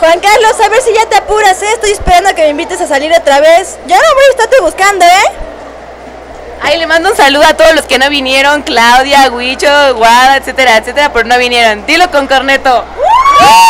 Juan Carlos, a ver si ya te apuras, ¿eh? Estoy esperando que me invites a salir otra vez. Ya no voy a estarte buscando, ¿eh? Ahí le mando un saludo a todos los que no vinieron, Claudia, Huicho, Guada, etcétera, etcétera, pero no vinieron. Dilo con corneto. ¡Uh!